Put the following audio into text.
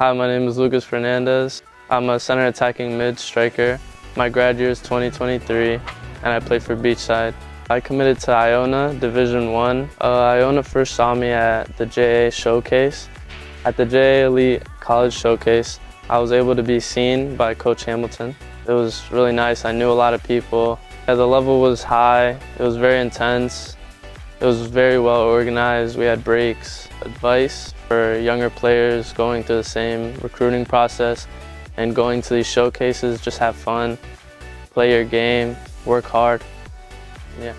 Hi, my name is Lucas Fernandez. I'm a center attacking mid striker. My grad year is 2023 and I play for Beachside. I committed to Iona Division 1. Uh, Iona first saw me at the JA Showcase. At the JA Elite College Showcase, I was able to be seen by Coach Hamilton. It was really nice. I knew a lot of people. Yeah, the level was high. It was very intense. It was very well organized. We had breaks, advice for younger players going through the same recruiting process and going to these showcases, just have fun, play your game, work hard. Yeah.